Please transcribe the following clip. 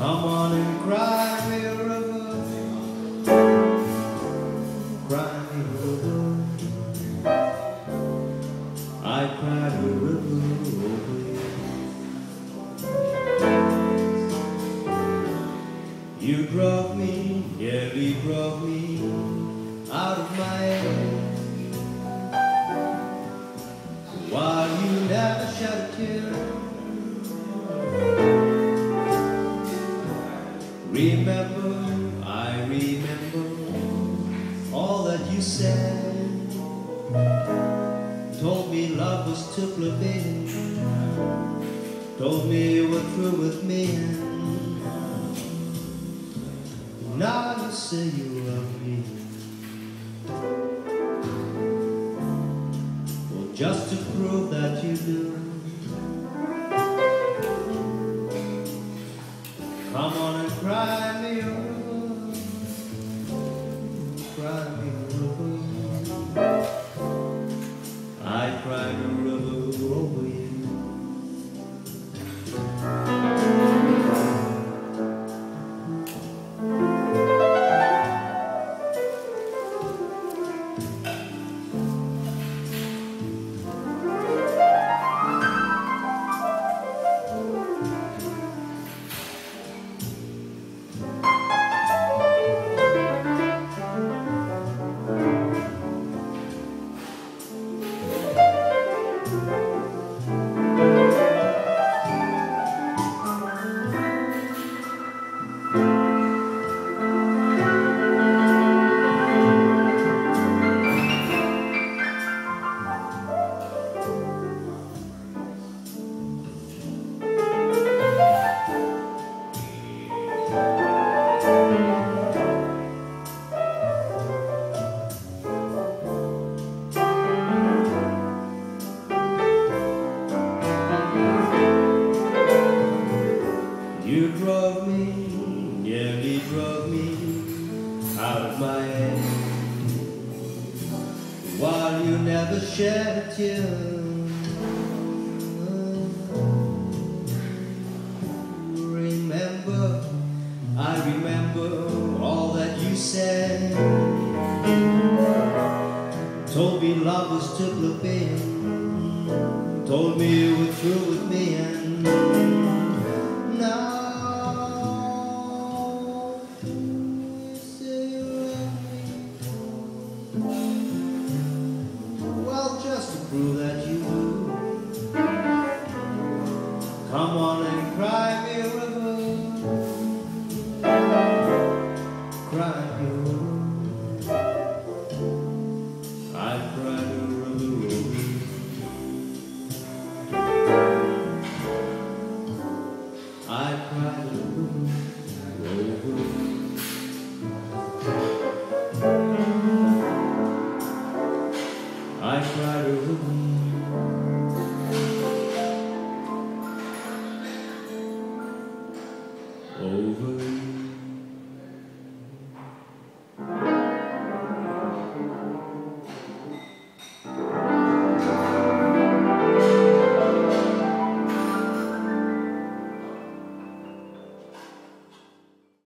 Come on and cry me a river. Cry me a river. I cried a river over you. You drove me, nearly drove me out of my head. While you never shed a tear. Remember, I remember all that you said. Told me love was too forbidden. Told me you were through with me. Say you love me. Well, just to prove that you do. Come on and cry me a While you never shed a tear. Remember, I remember all that you said. Told me love was too flipping. Told me you were through with me and prove that you do. Come on and cry me over.